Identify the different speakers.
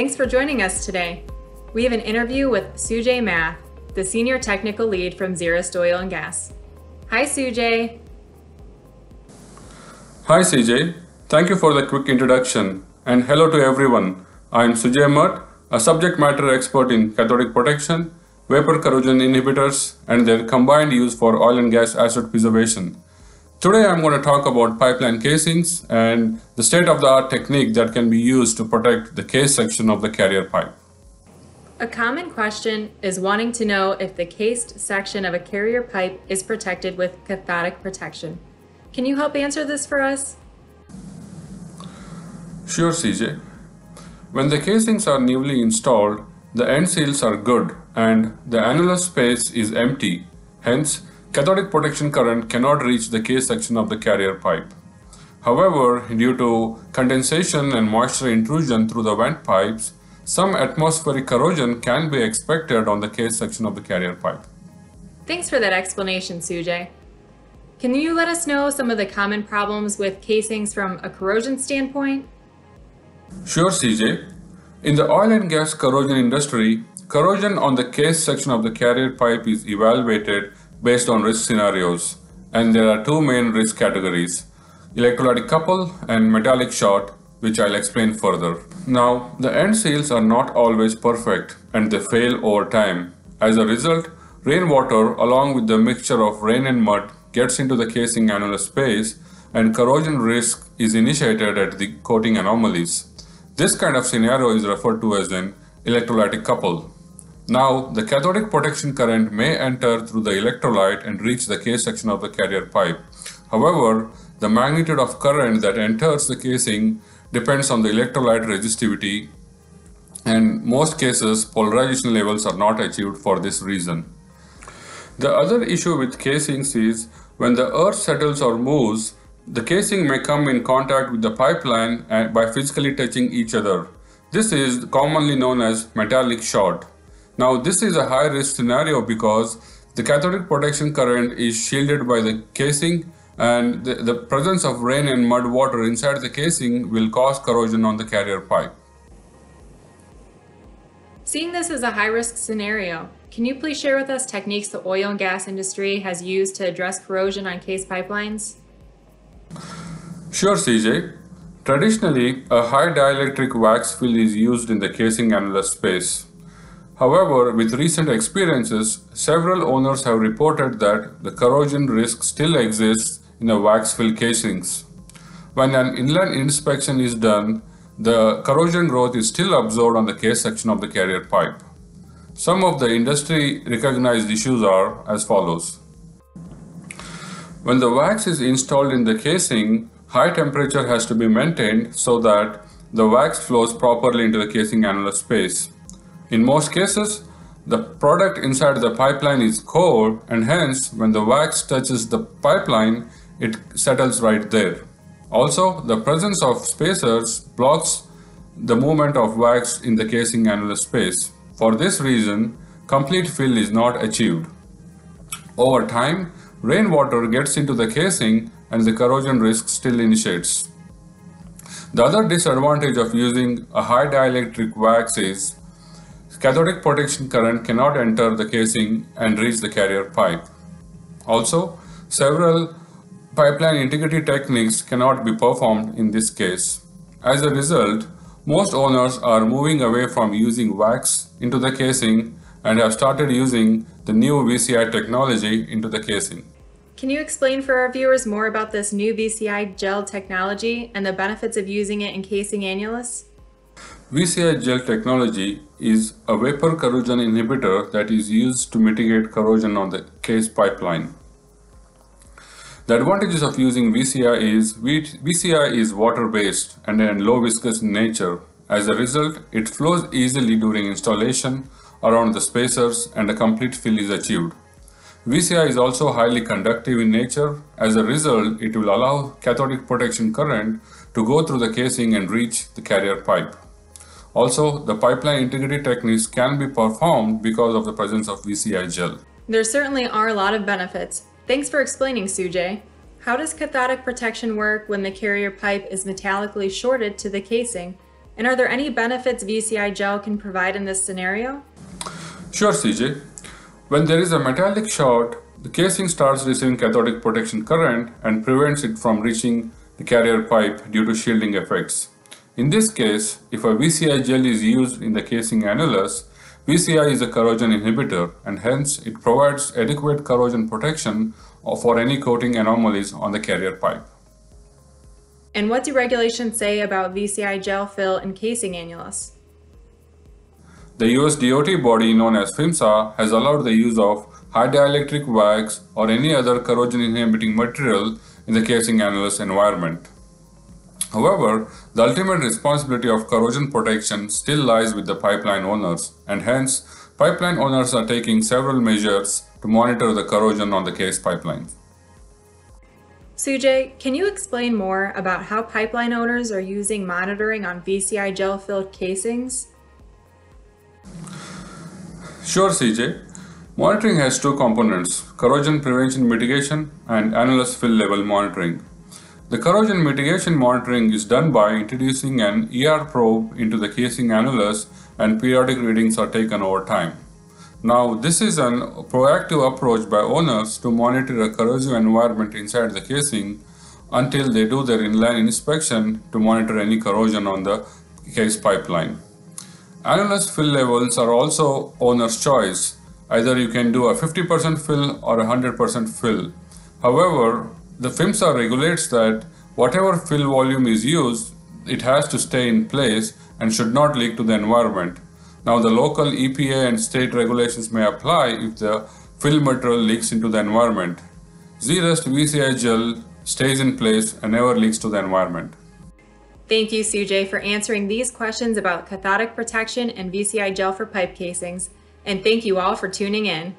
Speaker 1: Thanks for joining us today. We have an interview with Sujay Math, the Senior Technical Lead from Zerust Oil and Gas. Hi, Sujay.
Speaker 2: Hi, CJ. Thank you for the quick introduction. And hello to everyone. I am Sujay Math, a subject matter expert in cathodic protection, vapor corrosion inhibitors, and their combined use for oil and gas asset preservation. Today I'm going to talk about pipeline casings and the state-of-the-art technique that can be used to protect the case section of the carrier pipe.
Speaker 1: A common question is wanting to know if the cased section of a carrier pipe is protected with cathodic protection. Can you help answer this for us?
Speaker 2: Sure, CJ. When the casings are newly installed, the end seals are good and the annulus space is empty. Hence, cathodic protection current cannot reach the case section of the carrier pipe. However, due to condensation and moisture intrusion through the vent pipes, some atmospheric corrosion can be expected on the case section of the carrier pipe.
Speaker 1: Thanks for that explanation, Sujay. Can you let us know some of the common problems with casings from a corrosion standpoint?
Speaker 2: Sure, CJ. In the oil and gas corrosion industry, corrosion on the case section of the carrier pipe is evaluated based on risk scenarios, and there are two main risk categories electrolytic couple and metallic short, which I'll explain further. Now, the end seals are not always perfect and they fail over time. As a result, rainwater along with the mixture of rain and mud gets into the casing annulus space and corrosion risk is initiated at the coating anomalies. This kind of scenario is referred to as an electrolytic couple. Now, the cathodic protection current may enter through the electrolyte and reach the case section of the carrier pipe. However, the magnitude of current that enters the casing depends on the electrolyte resistivity and most cases polarization levels are not achieved for this reason. The other issue with casings is when the earth settles or moves, the casing may come in contact with the pipeline and by physically touching each other. This is commonly known as metallic short. Now this is a high risk scenario because the cathodic protection current is shielded by the casing and the, the, presence of rain and mud water inside the casing will cause corrosion on the carrier pipe.
Speaker 1: Seeing this as a high risk scenario, can you please share with us techniques the oil and gas industry has used to address corrosion on case pipelines?
Speaker 2: Sure, CJ. Traditionally, a high dielectric wax fill is used in the casing annulus space. However, with recent experiences, several owners have reported that the corrosion risk still exists in the wax fill casings. When an inline inspection is done, the corrosion growth is still observed on the case section of the carrier pipe. Some of the industry recognized issues are as follows. When the wax is installed in the casing, high temperature has to be maintained so that the wax flows properly into the casing annulus space. In most cases, the product inside the pipeline is cold and hence when the wax touches the pipeline, it settles right there. Also, the presence of spacers blocks the movement of wax in the casing annulus space. For this reason, complete fill is not achieved. Over time, rainwater gets into the casing and the corrosion risk still initiates. The other disadvantage of using a high dielectric wax is Cathodic protection current cannot enter the casing and reach the carrier pipe. Also, several pipeline integrity techniques cannot be performed in this case. As a result, most owners are moving away from using wax into the casing and have started using the new VCI technology into the casing.
Speaker 1: Can you explain for our viewers more about this new VCI gel technology and the benefits of using it in casing annulus?
Speaker 2: VCI gel technology is a vapor corrosion inhibitor that is used to mitigate corrosion on the case pipeline. The advantages of using VCI is VCI is water-based and in low viscous in nature. As a result, it flows easily during installation around the spacers and a complete fill is achieved. VCI is also highly conductive in nature. As a result, it will allow cathodic protection current to go through the casing and reach the carrier pipe. Also, the pipeline integrity techniques can be performed because of the presence of VCI gel.
Speaker 1: There certainly are a lot of benefits. Thanks for explaining, Sujay. How does cathodic protection work when the carrier pipe is metallically shorted to the casing? And are there any benefits VCI gel can provide in this scenario?
Speaker 2: Sure, CJ. When there is a metallic short, the casing starts receiving cathodic protection current and prevents it from reaching the carrier pipe due to shielding effects. In this case, if a VCI gel is used in the casing annulus, VCI is a corrosion inhibitor and hence it provides adequate corrosion protection for any coating anomalies on the carrier pipe.
Speaker 1: And what do regulations say about VCI gel fill in casing annulus?
Speaker 2: The US DOT body known as PHMSA has allowed the use of high dielectric wax or any other corrosion inhibiting material in the casing annulus environment. However, the ultimate responsibility of corrosion protection still lies with the pipeline owners and hence pipeline owners are taking several measures to monitor the corrosion on the case pipeline.
Speaker 1: Sujay, can you explain more about how pipeline owners are using monitoring on VCI gel filled casings?
Speaker 2: Sure, CJ. Monitoring has two components corrosion prevention mitigation and annulus fill level monitoring. The corrosion mitigation monitoring is done by introducing an ER probe into the casing annulus and periodic readings are taken over time. Now, this is a proactive approach by owners to monitor a corrosive environment inside the casing until they do their inline inspection to monitor any corrosion on the case pipeline. Annulus fill levels are also owner's choice. Either you can do a 50% fill or a 100% fill. However, the PHMSA regulates that whatever fill volume is used, it has to stay in place and should not leak to the environment. Now the local EPA and state regulations may apply if the fill material leaks into the environment. Zerust VCI gel stays in place and never leaks to the environment.
Speaker 1: Thank you, Sujay, for answering these questions about cathodic protection and VCI gel for pipe casings. And thank you all for tuning in.